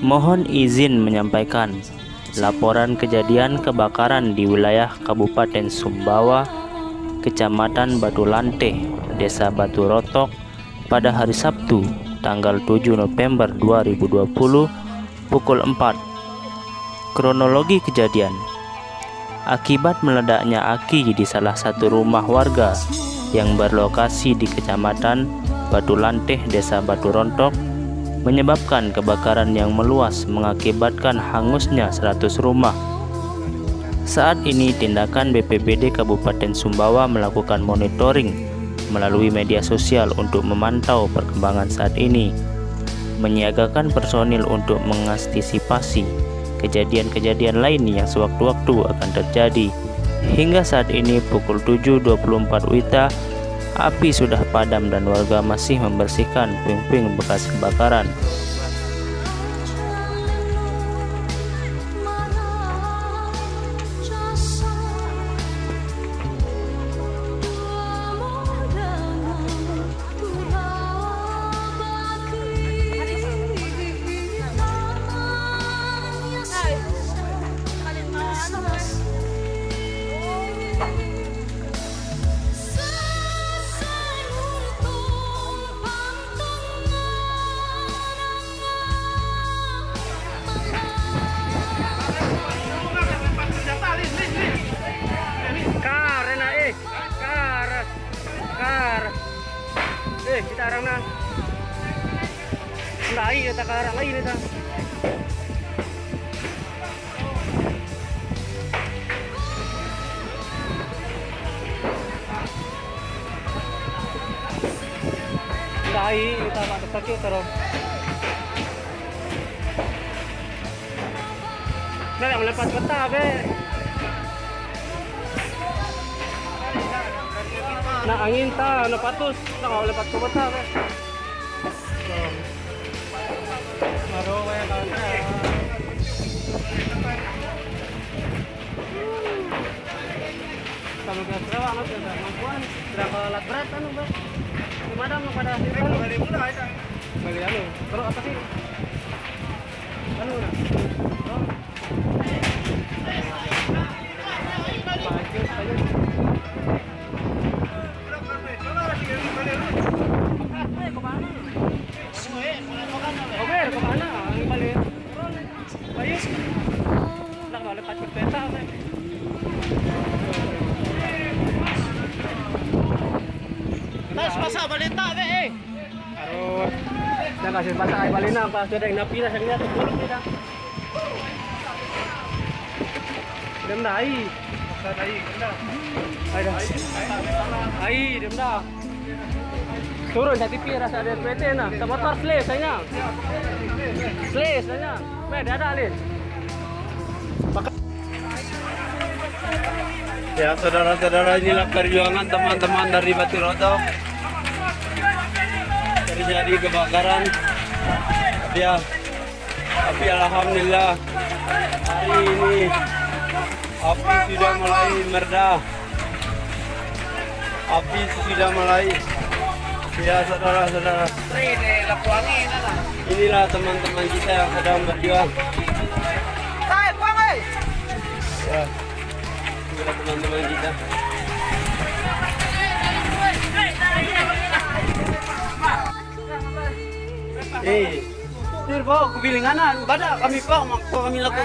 Mohon izin menyampaikan laporan kejadian kebakaran di wilayah Kabupaten Sumbawa, Kecamatan Batu Lante, Desa Batu Rotok pada hari Sabtu, tanggal 7 November 2020 pukul 4. Kronologi kejadian Akibat meledaknya aki di salah satu rumah warga yang berlokasi di Kecamatan Batu Lanteh, Desa Batu Rontok, menyebabkan kebakaran yang meluas mengakibatkan hangusnya 100 rumah. Saat ini tindakan BPBD Kabupaten Sumbawa melakukan monitoring melalui media sosial untuk memantau perkembangan saat ini, menyiagakan personil untuk mengantisipasi kejadian-kejadian lain yang sewaktu-waktu akan terjadi. Hingga saat ini pukul 7.24 WITA Api sudah padam dan warga masih membersihkan puing-puing bekas kebakaran. Eh, kita arang na. Lain kita ke arah lain kita. Lain kita nak sakit terus. Nak melepas peta be. Nak angin ta, nak patus, nak mau lepas ke peta be. Maro kaya kata. Kalau ke Sarawak ano ke mampuan, berapa alat berat anu be? Pemadam pada akhirnya. Balik mula itu. Balik anu. Terus apa sih? Tas pasal balik tak ke eh? Aduh. Dah kasih pasal air balik nampak. Sudah yang napi lah, dah. Sudah yang napi dah. Dem dah air. Pasal air. Dem dah. Air dah. Air dem dah. Turun dah tipi rasa ada PT nak. Tak motor selis sayang. Ya, selis sayang. Meh dah ada alis. Pakai. Ya saudara-saudara inilah perjuangan teman-teman dari Batu Rotok terjadi kebakaran. Ya tapi alhamdulillah hari ini api sudah mulai mereda api sudah mulai. Ya saudara-saudara. Inilah teman-teman kita yang sedang berjuang teman-teman kita Eh, Sir, po. Bada kami pa, kami lang po.